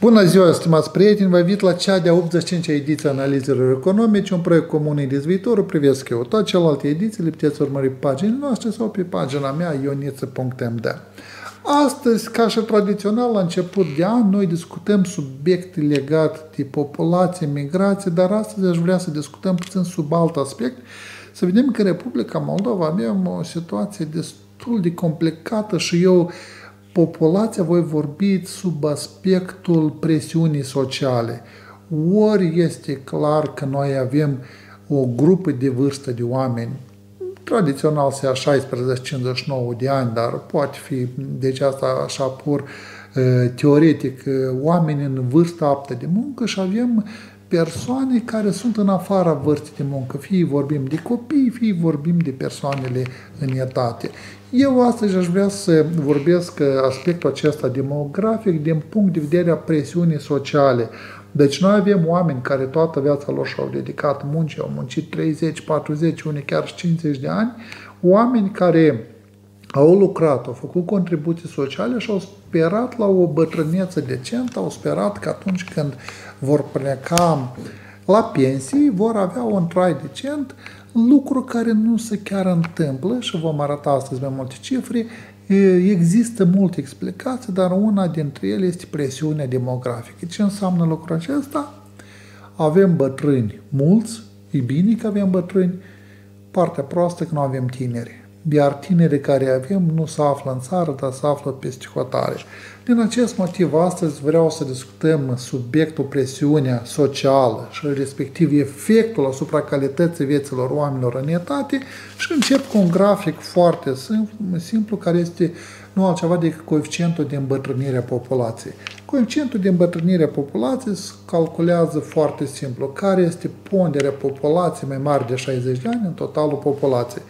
Bună ziua, stimați prieteni! Vă invit la cea de-a 85-a ediție a analizelor economice, un proiect comun de viitorul privesc eu. Toate celelalte ediții le puteți urmări pe paginile noastre sau pe pagina mea ioniță.md. Astăzi, ca și tradițional, la început de an, noi discutăm subiecte legate de populație, migrație, dar astăzi aș vrea să discutăm puțin sub alt aspect, să vedem că în Republica Moldova avem o situație destul de complicată și eu populația voi vorbi sub aspectul presiunii sociale. Ori este clar că noi avem o grupă de vârstă de oameni, tradițional se ia 16-59 de ani, dar poate fi, deci asta așa pur teoretic, oameni în vârstă aptă de muncă și avem persoane care sunt în afara vârstei de muncă, fie vorbim de copii, fie vorbim de persoanele în etate. Eu astăzi aș vrea să vorbesc aspectul acesta demografic din punct de vedere a presiunii sociale. Deci noi avem oameni care toată viața lor și-au dedicat muncii, au muncit 30, 40, unii chiar 50 de ani, oameni care au lucrat, au făcut contribuții sociale și au sperat la o bătrâneță decentă, au sperat că atunci când vor pleca la pensii, vor avea un trai decent, lucru care nu se chiar întâmplă și vom arăta astăzi mai multe cifre. Există multe explicații, dar una dintre ele este presiunea demografică. Ce înseamnă lucrul acesta? Avem bătrâni mulți, e bine că avem bătrâni, partea proastă că nu avem tineri iar tinerii care avem nu se află în țară, dar se află peste hotare. Din acest motiv, astăzi vreau să discutăm subiectul presiunea socială și respectiv efectul asupra calității vieților oamenilor în etate și încep cu un grafic foarte simplu care este nu altceva decât coeficientul de îmbătrânire a populației. Coeficientul de îmbătrânire a populației se calculează foarte simplu. Care este ponderea populației mai mari de 60 de ani în totalul populației.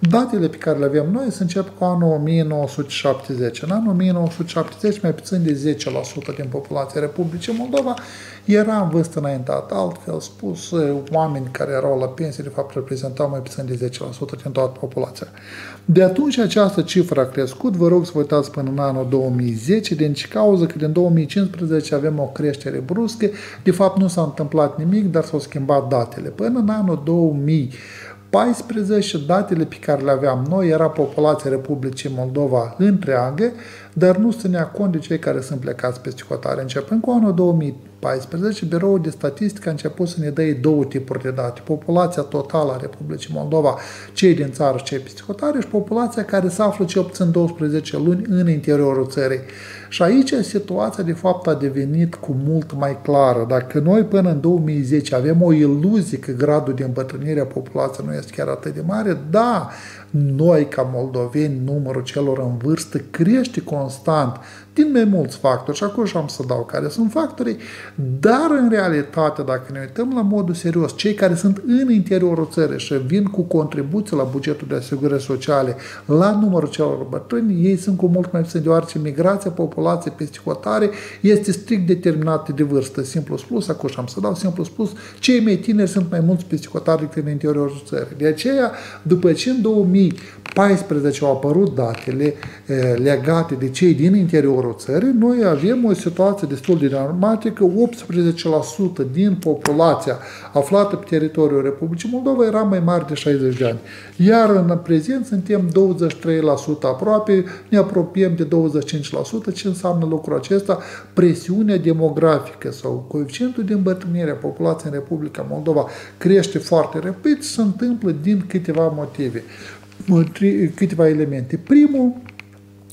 Datele pe care le avem noi se încep cu anul 1970. În anul 1970, mai puțin de 10% din populația Republicii Moldova era în vârstă înaintată. Altfel spus, oameni care erau la pensie, de fapt, reprezentau mai puțin de 10% din toată populația. De atunci această cifră a crescut, vă rog să vă uitați până în anul 2010, din ce cauză că din 2015 avem o creștere bruscă, de fapt nu s-a întâmplat nimic, dar s-au schimbat datele. Până în anul 2000 14 datele pe care le aveam noi era populația Republicii Moldova întreagă, dar nu se ținea cont de cei care sunt plecați peste hotare. Începând cu anul 2014, Biroul de Statistică a început să ne dea două tipuri de date. Populația totală a Republicii Moldova, cei din țară și cei peste hotare și populația care se află cel puțin 12 luni în interiorul țării. Și aici situația de fapt a devenit cu mult mai clară. Dacă noi până în 2010 avem o iluzie că gradul de îmbătrânire a populației nu este chiar atât de mare, da, noi ca moldoveni, numărul celor în vârstă crește constant din mai mulți factori și acum am să dau care sunt factorii, dar în realitate, dacă ne uităm la modul serios, cei care sunt în interiorul țării și vin cu contribuții la bugetul de asigurări sociale, la numărul celor bătrâni, ei sunt cu mult mai puțin, deoarece migrația populației peste hotare este strict determinată de vârstă. Simplu spus, acum am să dau simplu spus, cei mai tineri sunt mai mulți peste hotare decât în interiorul țării. De aceea, după ce în 2014 au apărut datele eh, legate de cei din interiorul interiorul țării, noi avem o situație destul de dramatică. 18% din populația aflată pe teritoriul Republicii Moldova era mai mare de 60 de ani. Iar în prezent suntem 23% aproape, ne apropiem de 25%. Ce înseamnă lucrul acesta? Presiunea demografică sau coeficientul de îmbătrânire a populației în Republica Moldova crește foarte rapid și se întâmplă din câteva motive câteva elemente. Primul,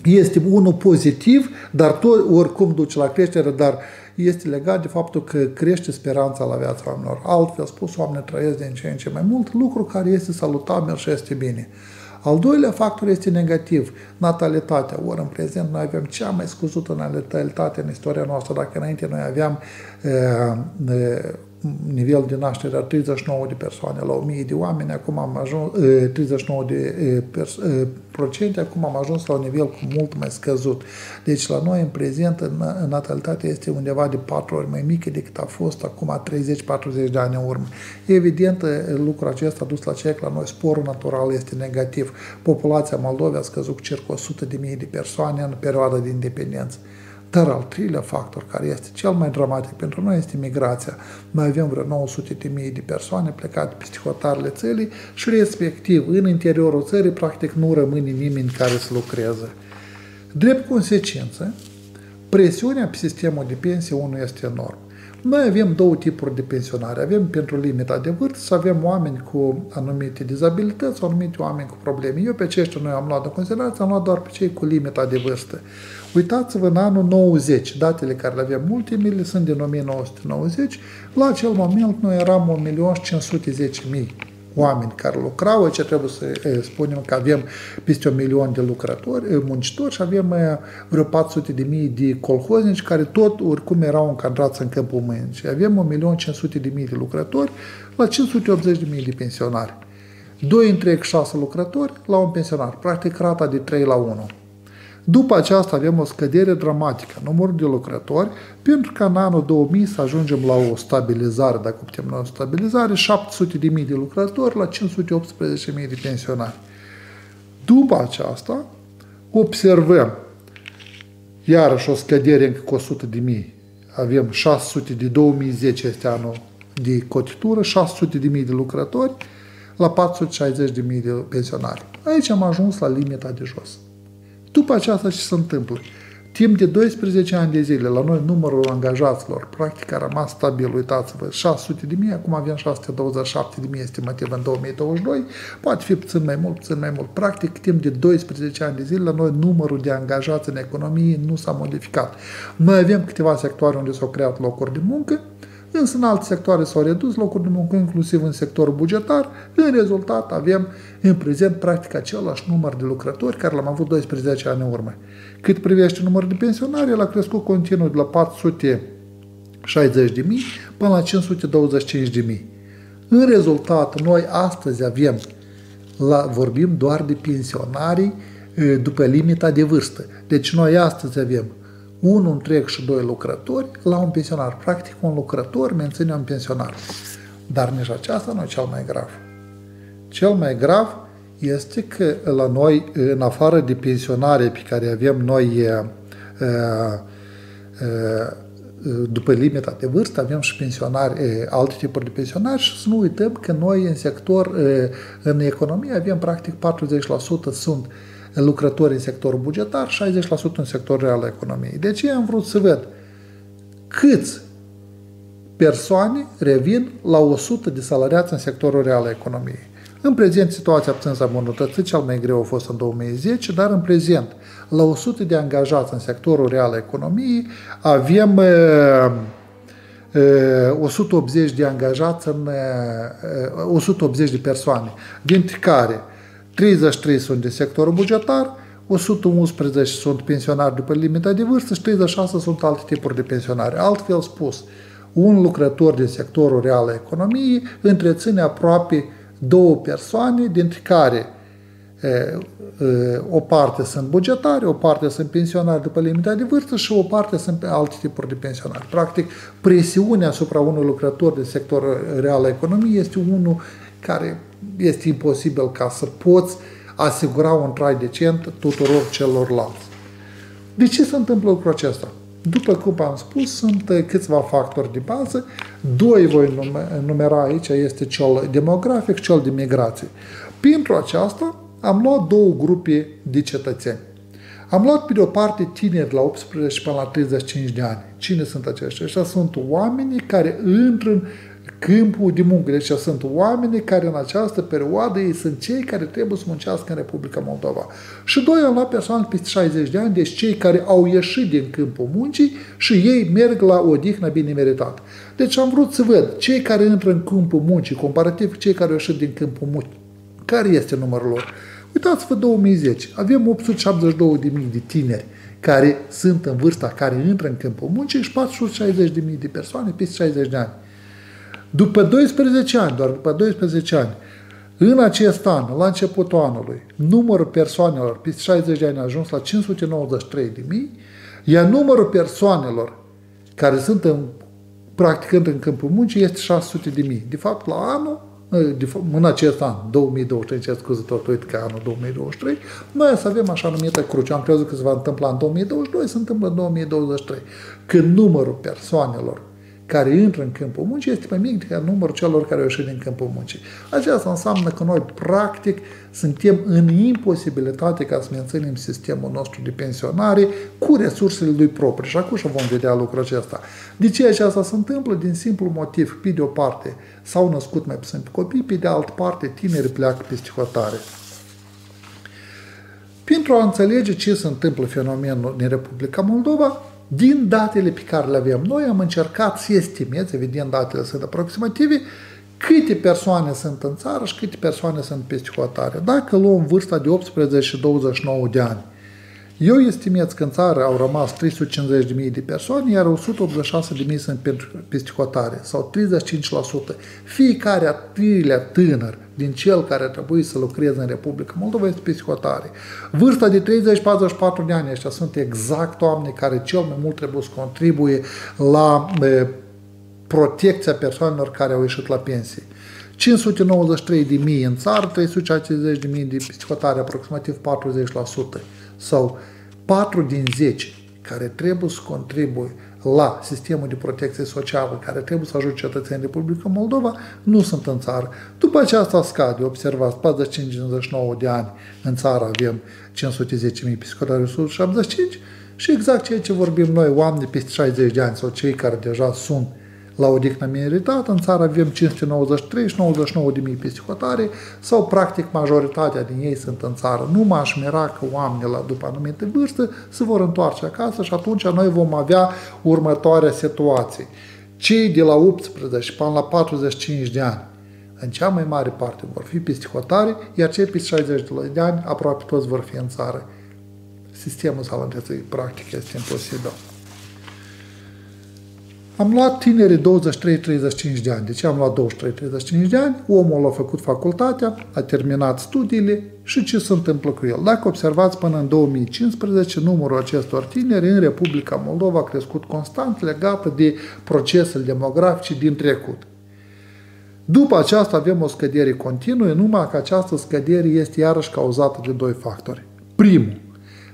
este unul pozitiv, dar tot oricum duce la creștere, dar este legat de faptul că crește speranța la viața oamenilor. Altfel spus, oamenii trăiesc din ce în ce mai mult, lucru care este salutabil și este bine. Al doilea factor este negativ, natalitatea. Ori în prezent noi avem cea mai scuzută natalitate în istoria noastră. Dacă înainte noi aveam e, e, nivel de naștere a 39 de persoane la 1000 de oameni, acum am ajuns, 39 de procente, acum am ajuns la un nivel cu mult mai scăzut. Deci la noi în prezent natalitatea este undeva de 4 ori mai mică decât a fost acum 30-40 de ani în urmă. Evident, lucrul acesta a dus la ceea că la noi sporul natural este negativ. Populația Moldovei a scăzut cu circa 100 de mii de persoane în perioada de independență. Dar al treilea factor, care este cel mai dramatic pentru noi, este migrația. Noi avem vreo 900 de mii de persoane plecate peste hotarele țării și respectiv în interiorul țării practic nu rămâne nimeni care să lucreze. Drept consecință, presiunea pe sistemul de pensie unul este enorm. Noi avem două tipuri de pensionare. Avem pentru limita de vârstă să avem oameni cu anumite dizabilități, anumite oameni cu probleme. Eu pe aceștia noi am luat în considerație, am luat doar pe cei cu limita de vârstă. Uitați-vă în anul 90, datele care le avem ultimele sunt din 1990, la acel moment noi eram 1.510.000 oameni care lucrau, aici trebuie să spunem că avem peste un milion de lucrători, muncitori și avem vreo 400 de mii de colhoznici care tot oricum erau încadrați în câmpul muncii. Avem un milion 500 de mii de lucrători la 580 de mii de pensionari. 2 întreg 6 lucrători la un pensionar, practic rata de 3 la 1. După aceasta avem o scădere dramatică în numărul de lucrători, pentru că în anul 2000 să ajungem la o stabilizare, dacă putem noi o stabilizare, 700.000 de lucrători la 518.000 de pensionari. După aceasta, observăm iarăși o scădere încă cu 100 de mii. Avem 600 de 2010 este anul de cotitură, 600 de mii de lucrători la 460 de mii de pensionari. Aici am ajuns la limita de jos. După aceasta ce se întâmplă? Timp de 12 ani de zile, la noi numărul angajaților practic a rămas stabil, uitați-vă, 600 de mii, acum avem 627 de mii estimativ în 2022, poate fi puțin mai mult, puțin mai mult. Practic, timp de 12 ani de zile, la noi numărul de angajați în economie nu s-a modificat. Noi avem câteva sectoare unde s-au creat locuri de muncă, însă în alte sectoare s-au redus locuri de muncă, inclusiv în sectorul bugetar. În rezultat avem în prezent practic același număr de lucrători care l-am avut 12 ani în urmă. Cât privește numărul de pensionari, el a crescut continuu de la 460 de mii până la 525 de mii. În rezultat, noi astăzi avem, la, vorbim doar de pensionarii după limita de vârstă. Deci noi astăzi avem un întreg și doi lucrători la un pensionar. Practic, un lucrător menține un pensionar. Dar nici aceasta nu e cel mai grav. Cel mai grav este că la noi, în afară de pensionare pe care avem noi după limita de vârstă, avem și pensionari, alte tipuri de pensionari și să nu uităm că noi în sector, în economie, avem practic 40% sunt lucrători în sectorul bugetar, 60% în sectorul real al economiei. De ce am vrut să văd câți persoane revin la 100 de salariați în sectorul real al economiei. În prezent, situația puțin s-a îmbunătățit, cel mai greu a fost în 2010, dar în prezent, la 100 de angajați în sectorul real al economiei, avem uh, uh, 180 de angajați în uh, 180 de persoane, dintre care 33 sunt de sectorul bugetar, 111 sunt pensionari după limita de vârstă și 36 sunt alte tipuri de pensionari. Altfel spus, un lucrător din sectorul real al economiei întreține aproape două persoane, dintre care o parte sunt bugetari, o parte sunt pensionari după limita de vârstă și o parte sunt alte tipuri de pensionari. Practic, presiunea asupra unui lucrător din sectorul real al economiei este unul care este imposibil ca să poți asigura un trai decent tuturor celorlalți. De ce se întâmplă lucrul acesta? După cum am spus, sunt câțiva factori de bază. Doi voi numera aici, este cel demografic, cel de migrație. Pentru aceasta am luat două grupe de cetățeni. Am luat pe de o parte tineri la 18 până la 35 de ani. Cine sunt aceștia? Aceștia sunt oamenii care intră în câmpul de muncă. Deci sunt oameni care în această perioadă ei sunt cei care trebuie să muncească în Republica Moldova. Și doi am luat persoane peste 60 de ani, deci cei care au ieșit din câmpul muncii și ei merg la o odihnă bine meritată. Deci am vrut să văd cei care intră în câmpul muncii, comparativ cu cei care au ieșit din câmpul muncii. Care este numărul lor? Uitați-vă 2010. Avem 872.000 de tineri care sunt în vârsta care intră în câmpul muncii și 460.000 de persoane peste 60 de ani. După 12 ani, doar după 12 ani, în acest an, la începutul anului, numărul persoanelor peste 60 de ani a ajuns la 593 de mii, iar numărul persoanelor care sunt în, practicând în câmpul muncii este 600 de mii. De fapt, la anul, în acest an, 2023, ce scuzător, uit că anul 2023, noi să avem așa numită cruce. Am crezut că se va întâmpla în 2022, se întâmplă în 2023. Când numărul persoanelor care intră în câmpul muncii este mai mic decât numărul celor care au ieșit din câmpul muncii. Aceasta înseamnă că noi, practic, suntem în imposibilitate ca să menținem sistemul nostru de pensionare cu resursele lui proprii. Și acum vom vedea lucrul acesta. De ce aceasta se întâmplă? Din simplu motiv, pe de o parte, s-au născut mai puțin copii, pe de altă parte, tinerii pleacă peste hotare. Pentru a înțelege ce se întâmplă fenomenul din Republica Moldova, din datele pe care le avem noi, am încercat să estimez, evident datele sunt aproximative, câte persoane sunt în țară și câte persoane sunt peste hotare. Dacă luăm vârsta de 18 și 29 de ani, eu estimez că în țară au rămas 350.000 de persoane, iar 186.000 sunt pentru peste hotare, sau 35%. Fiecare a treilea tânăr din cel care ar trebui să lucreze în Republica Moldova este psihotare. Vârsta de 30-44 de ani ăștia sunt exact oameni care cel mai mult trebuie să contribuie la e, protecția persoanelor care au ieșit la pensie. 593 de mii în țară, 350 de mii de psihotare, aproximativ 40%. Sau 4 din 10 care trebuie să contribuie la sistemul de protecție socială care trebuie să ajute cetățenii Republica Moldova nu sunt în țară. După aceasta scade, observați, 45-59 de ani în țară avem 510.000 psihotari 175 și exact ceea ce vorbim noi, oameni peste 60 de ani sau cei care deja sunt la odihnă meritată, în țară avem 593 și 99 de mii psihotare sau practic majoritatea din ei sunt în țară. Nu m-aș mira că oamenii la după anumite vârstă se vor întoarce acasă și atunci noi vom avea următoarea situație. Cei de la 18 până la 45 de ani, în cea mai mare parte vor fi psihotare, iar cei peste 60 de ani aproape toți vor fi în țară. Sistemul salănteței practic este imposibil. Am luat tineri 23-35 de ani. De ce am luat 23-35 de ani? Omul a făcut facultatea, a terminat studiile și ce se întâmplă cu el? Dacă observați până în 2015, numărul acestor tineri în Republica Moldova a crescut constant legat de procesele demografice din trecut. După aceasta avem o scădere continuă, numai că această scădere este iarăși cauzată de doi factori. Primul,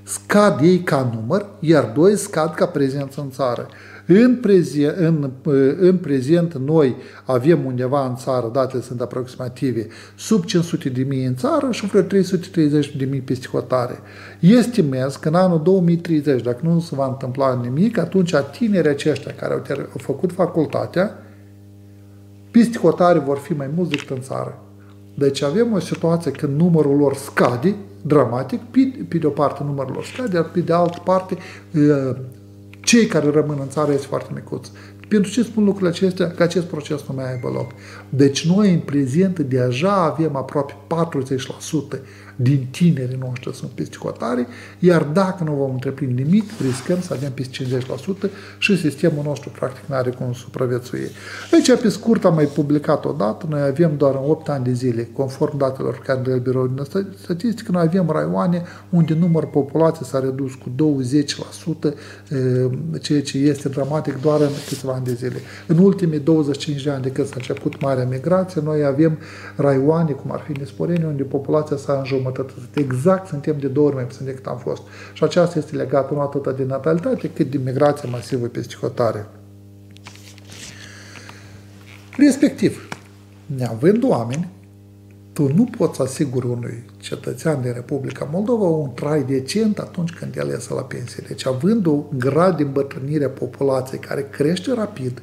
scad ei ca număr, iar doi scad ca prezență în țară. În prezent, în, în prezent noi avem undeva în țară, datele sunt aproximative, sub 500 de mii în țară și vreo 330 de mii peste hotare. Estimez că în anul 2030, dacă nu se va întâmpla nimic, atunci tinerii aceștia care au, au făcut facultatea, peste hotare vor fi mai mulți decât în țară. Deci avem o situație când numărul lor scade dramatic, pe, pe de o parte numărul lor scade, iar pe de altă parte cei care rămân în țară este foarte micuț. Pentru ce spun lucrurile acestea? Că acest proces nu mai aibă loc. Deci noi în prezent deja avem aproape 40% din tinerii noștri sunt peste hotare, iar dacă nu vom întreprinde nimic, riscăm să avem peste 50% și sistemul nostru practic nu are cum supraviețui. Aici, pe scurt, am mai publicat o dată, noi avem doar în 8 ani de zile, conform datelor care de birou de statistică, noi avem raioane unde numărul populației s-a redus cu 20%, ceea ce este dramatic doar în câțiva ani de zile. În ultimii 25 de ani de când s-a început marea migrație, noi avem raioane, cum ar fi Nesporeni, unde populația s-a înjumătățit înjumătățit. Exact suntem de două ori mai puțin decât am fost. Și aceasta este legată nu atât de natalitate, cât de migrație masivă peste hotare. Respectiv, neavând oameni, tu nu poți să asiguri unui cetățean din Republica Moldova un trai decent atunci când el iese la pensie. Deci, având un grad de îmbătrânire a populației care crește rapid,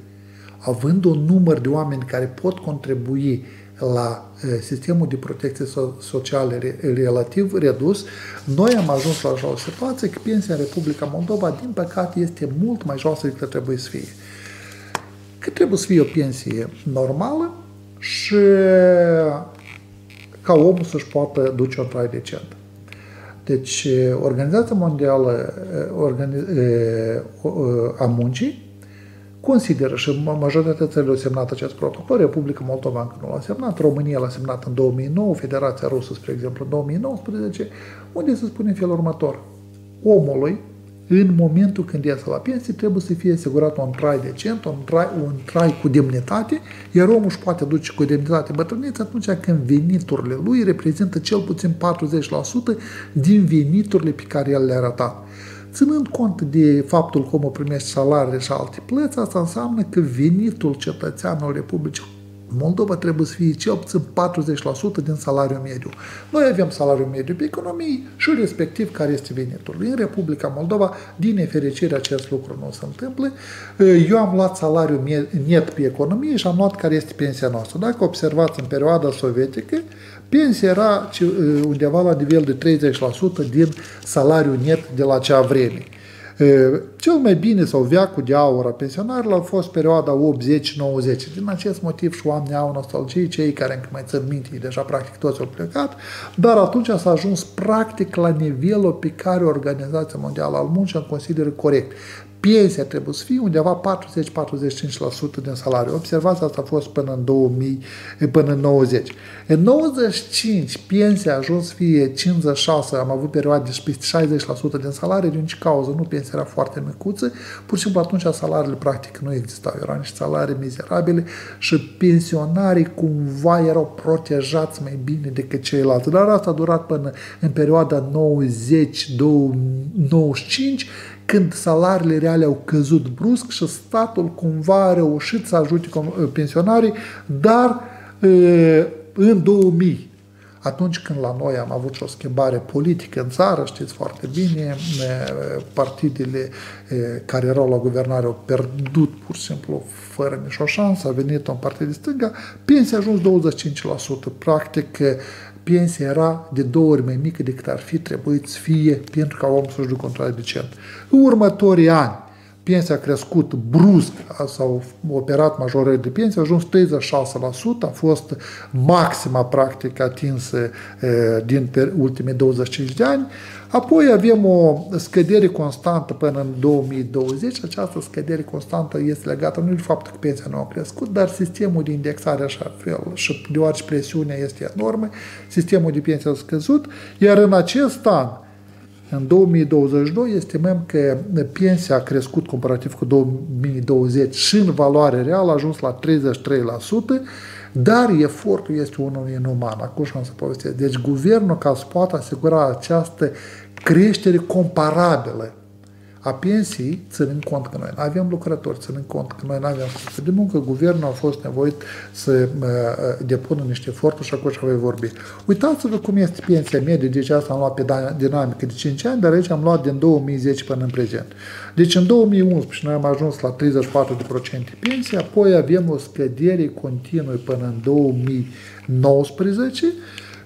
având un număr de oameni care pot contribui la sistemul de protecție socială relativ redus, noi am ajuns la o situație că pensia în Republica Moldova, din păcate, este mult mai joasă decât trebuie să fie. Că trebuie să fie o pensie normală și ca omul să-și poată duce o trai decent. Deci, Organizația Mondială a Muncii consideră și majoritatea țărilor au semnat acest protocol, Republica Moldova încă nu l-a semnat, România l-a semnat în 2009, Federația Rusă, spre exemplu, în 2019, unde se spune în felul următor. Omului în momentul când iese la pensie, trebuie să fie asigurat un trai decent, un trai, un trai cu demnitate, iar omul își poate duce cu demnitate bătrânețe atunci când veniturile lui reprezintă cel puțin 40% din veniturile pe care el le-a arătat. Ținând cont de faptul că omul primește salarii și alte plăți, asta înseamnă că venitul cetățeanului Republicii Moldova trebuie să fie cel puțin 40% din salariul mediu. Noi avem salariul mediu pe economie și respectiv care este venitul. În Republica Moldova, din nefericire, acest lucru nu se întâmplă. Eu am luat salariul net pe economie și am luat care este pensia noastră. Dacă observați în perioada sovietică, pensia era undeva la nivel de 30% din salariul net de la acea vreme. Cel mai bine sau veacul de aur a pensionarilor a fost perioada 80-90. Din acest motiv și oamenii au nostalgie, cei care încă mai țin minte, deja practic toți au plecat, dar atunci s-a ajuns practic la nivelul pe care Organizația Mondială al Muncii îl consideră corect pensia trebuie să fie undeva 40-45% din salariu. Observați, asta a fost până în 2000, până în 90. În 95, pensia a ajuns să fie 56, am avut perioade de 60% din salariu, din ce cauză? Nu, pensia era foarte micuță, pur și simplu atunci salariile practic nu existau, erau niște salarii mizerabile și pensionarii cumva erau protejați mai bine decât ceilalți. Dar asta a durat până în perioada 90-95, când salariile reale au căzut brusc și statul cumva a reușit să ajute pensionarii, dar în 2000, atunci când la noi am avut și o schimbare politică în țară, știți foarte bine, partidele care erau la guvernare au pierdut pur și simplu fără nicio șansă, a venit un partid de stânga, pensia a ajuns 25%. Practic, pensia era de două ori mai mică decât ar fi trebuit să fie pentru ca omul să-și ducă un trai decent. În următorii ani, pensia a crescut brusc, s-au operat majorări de pensie, a ajuns 36%, a fost maxima practic atinsă din ultimii 25 de ani, Apoi avem o scădere constantă până în 2020. Această scădere constantă este legată nu de faptul că pensia nu a crescut, dar sistemul de indexare așa fel și deoarece presiunea este enormă, sistemul de pensie a scăzut, iar în acest an, în 2022 estimăm că pensia a crescut comparativ cu 2020 și în valoare reală a ajuns la 33%, dar efortul este unul inuman, acum și am să povestesc. Deci guvernul, ca să poată asigura această creștere comparabilă a pensiei, ținând cont că noi nu avem lucrători, ținând cont că noi nu avem forță de muncă, guvernul a fost nevoit să uh, depună niște eforturi și acum și voi vorbi. Uitați-vă cum este pensia medie, deci asta am luat pe dinamică de 5 ani, dar aici am luat din 2010 până în prezent. Deci în 2011 noi am ajuns la 34% pensie, apoi avem o scădere continuă până în 2019,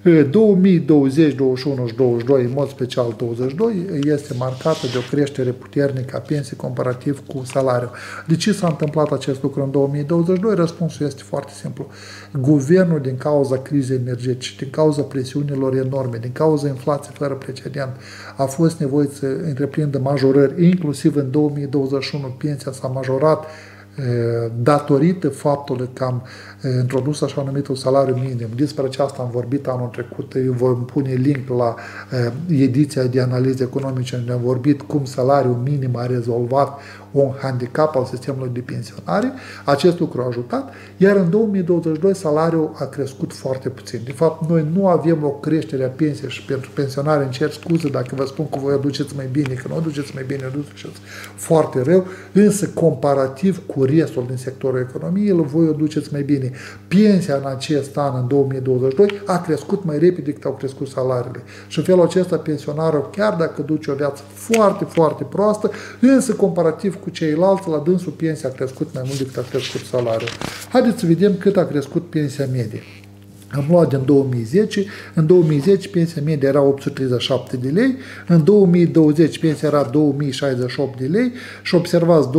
2020, 21 și 22, în mod special 22, este marcată de o creștere puternică a pensiei comparativ cu salariul. De ce s-a întâmplat acest lucru în 2022? Răspunsul este foarte simplu. Guvernul, din cauza crizei energetice, din cauza presiunilor enorme, din cauza inflației fără precedent, a fost nevoit să întreprindă majorări, inclusiv în 2021 pensia s-a majorat datorită faptului că am introdus așa numitul salariu minim. Despre aceasta am vorbit anul trecut, eu vom pune link la ediția de analize economice unde am vorbit cum salariul minim a rezolvat un handicap al sistemului de pensionare. Acest lucru a ajutat, iar în 2022 salariul a crescut foarte puțin. De fapt, noi nu avem o creștere a pensiei și pentru pensionare încer scuze dacă vă spun că voi aduceți mai bine, că nu aduceți mai bine, aduceți foarte rău, însă comparativ cu restul din sectorul economiei, voi aduceți mai bine. Pensia în acest an, în 2022, a crescut mai repede decât au crescut salariile. Și în felul acesta pensionarul, chiar dacă duce o viață foarte, foarte proastă, însă comparativ cu ceilalți, la dânsul pensia a crescut mai mult decât a crescut salariul. Haideți să vedem cât a crescut pensia medie. Am luat din 2010, în 2010 pensia medie era 837 de lei, în 2020 pensia era 2068 de lei și observați 2021-2022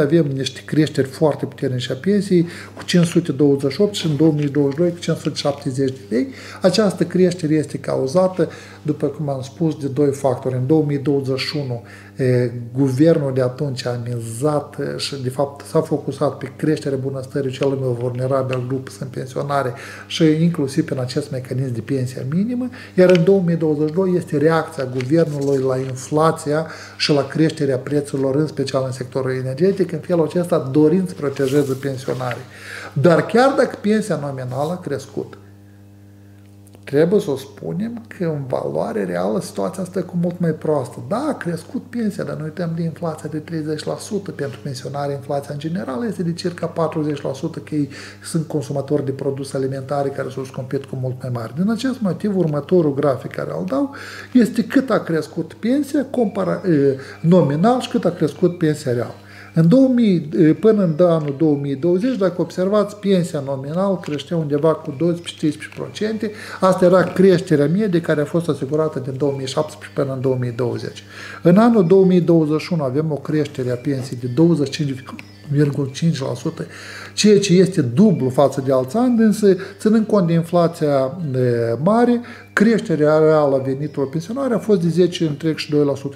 avem niște creșteri foarte puternice a pensiei cu 528 și în 2022 cu 570 de lei. Această creștere este cauzată după cum am spus, de doi factori. În 2021, e, guvernul de atunci a mizat și, de fapt, s-a focusat pe creșterea bunăstării celor mai vulnerabili grup sunt pensionare și inclusiv în acest mecanism de pensie minimă, iar în 2022 este reacția guvernului la inflația și la creșterea prețurilor, în special în sectorul energetic, în felul acesta dorind să protejeze pensionarii. Dar chiar dacă pensia nominală a crescut, trebuie să o spunem că în valoare reală situația asta e cu mult mai proastă. Da, a crescut pensia, dar noi uităm de inflația de 30%. Pentru pensionare, inflația în general este de circa 40%, că ei sunt consumatori de produse alimentare care sunt compet cu mult mai mari. Din acest motiv, următorul grafic care îl dau este cât a crescut pensia compara, nominal și cât a crescut pensia reală. În 2000, până în anul 2020, dacă observați, pensia nominal creștea undeva cu 12-13%. Asta era creșterea medie care a fost asigurată din 2017 până în 2020. În anul 2021 avem o creștere a pensiei de 25,5%, ceea ce este dublu față de alți ani, însă ținând cont de inflația mare, creșterea reală a veniturilor pensionare a fost de 10,2%,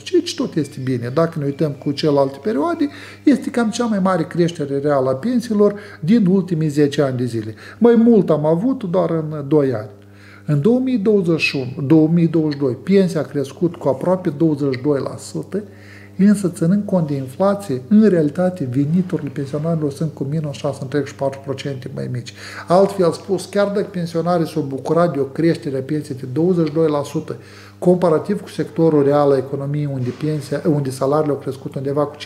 ceea ce tot este bine. Dacă ne uităm cu celelalte perioade, este cam cea mai mare creștere reală a pensiilor din ultimii 10 ani de zile. Mai mult am avut doar în 2 ani. În 2021-2022, pensia a crescut cu aproape 22%, Însă, ținând cont de inflație, în realitate, veniturile pensionarilor sunt cu minus 6,4% mai mici. Altfel spus, chiar dacă pensionarii s-au bucurat de o creștere a pensiei de 22%, comparativ cu sectorul real al economiei, unde, pensia, unde salariile au crescut undeva cu 15-16%,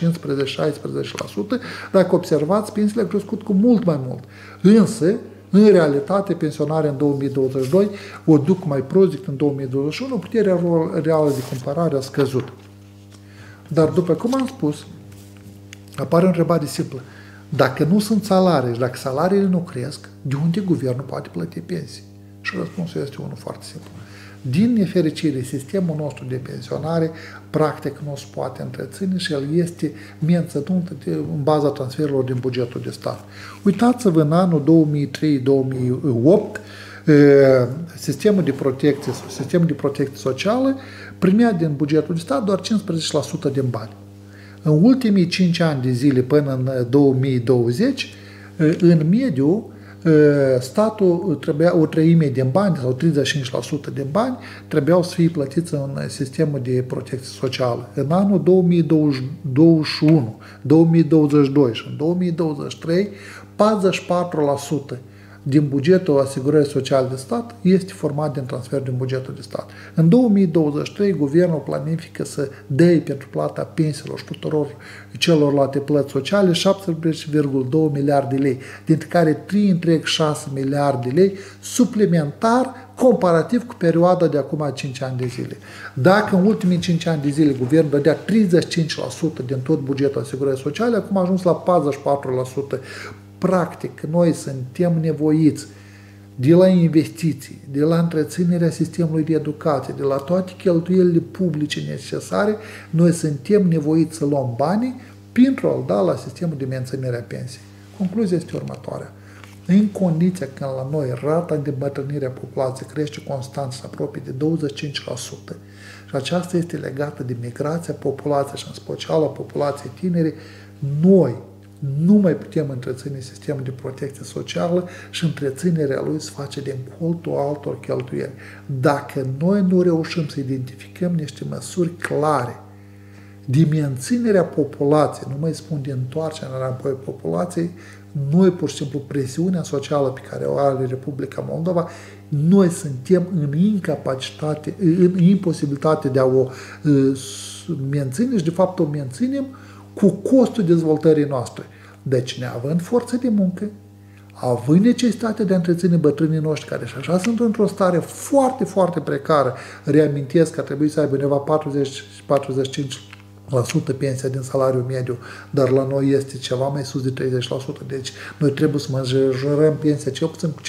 dacă observați, pensiile au crescut cu mult mai mult. Însă, în realitate, pensionarii în 2022 o duc mai prost decât în 2021, puterea reală de comparare a scăzut. Dar după cum am spus, apare o întrebare simplă. Dacă nu sunt salarii și dacă salariile nu cresc, de unde guvernul poate plăti pensii? Și răspunsul este unul foarte simplu. Din nefericire, sistemul nostru de pensionare practic nu se poate întreține și el este menținut în baza transferurilor din bugetul de stat. Uitați-vă în anul 2003-2008, sistemul de protecție, sistemul de protecție socială primea din bugetul de stat doar 15% din bani. În ultimii 5 ani de zile până în 2020, în mediu, statul trebuia o treime din bani sau 35% din bani trebuiau să fie plătiți în sistemul de protecție socială. În anul 2021, 2022 și în 2023, 44% din bugetul asigurării sociale de stat este format din transfer din bugetul de stat. În 2023, guvernul planifică să dea pentru plata pensiilor și tuturor celorlalte plăți sociale 17,2 miliarde de lei, dintre care 3,6 miliarde de lei suplimentar comparativ cu perioada de acum 5 ani de zile. Dacă în ultimii 5 ani de zile guvernul dădea 35% din tot bugetul asigurării sociale, acum a ajuns la 44% practic, noi suntem nevoiți de la investiții, de la întreținerea sistemului de educație, de la toate cheltuielile publice necesare, noi suntem nevoiți să luăm banii pentru a-l da la sistemul de menținere a pensiei. Concluzia este următoarea. În condiția când la noi rata de bătrânire a populației crește constant și apropie de 25%, și aceasta este legată de migrația populației și în special a populației tinere, noi, nu mai putem întreține sistemul de protecție socială și întreținerea lui se face din coltul altor cheltuieli. Dacă noi nu reușim să identificăm niște măsuri clare de menținerea populației, nu mai spun de întoarcerea înapoi populației, noi pur și simplu presiunea socială pe care o are Republica Moldova, noi suntem în incapacitate, în imposibilitate de a o uh, menține și de fapt o menținem cu costul dezvoltării noastre. Deci, neavând forță de muncă, având necesitatea de a întreține bătrânii noștri, care și așa sunt într-o stare foarte, foarte precară, reamintesc că trebuie să aibă undeva 40-45% pensia din salariul mediu, dar la noi este ceva mai sus de 30%, deci noi trebuie să majorăm pensia cel puțin cu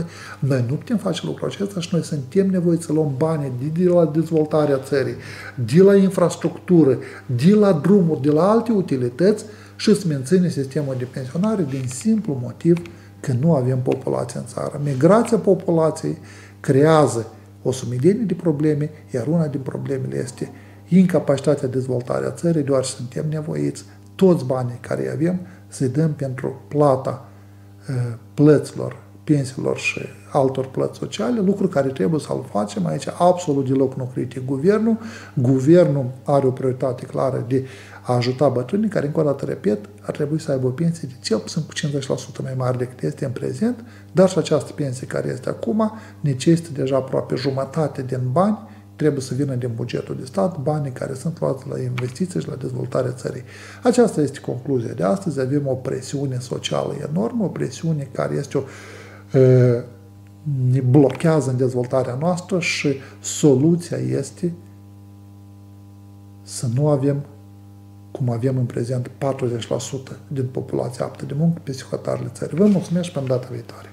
50%, noi nu putem face lucrul acesta și noi suntem nevoiți să luăm bani de la dezvoltarea țării, de la infrastructură, de la drumuri, de la alte utilități, și să menține sistemul de pensionare din simplu motiv că nu avem populație în țară. Migrația populației creează o sumedenie de probleme, iar una din problemele este incapacitatea de dezvoltare a țării, deoarece suntem nevoiți toți banii care îi avem să-i dăm pentru plata uh, plăților, pensiilor și altor plăți sociale, lucru care trebuie să-l facem aici absolut deloc nu critic guvernul. Guvernul are o prioritate clară de a ajuta bătrânii care, încă o dată repet, ar trebui să aibă o pensie de cel puțin cu 50% mai mare decât este în prezent, dar și această pensie care este acum necesită deja aproape jumătate din bani trebuie să vină din bugetul de stat banii care sunt luați la investiții și la dezvoltarea țării. Aceasta este concluzia de astăzi. Avem o presiune socială enormă, o presiune care este o ne blochează în dezvoltarea noastră și soluția este să nu avem, cum avem în prezent, 40% din populația aptă de muncă pe psihotarele țării. Vă mulțumesc și pe data viitoare!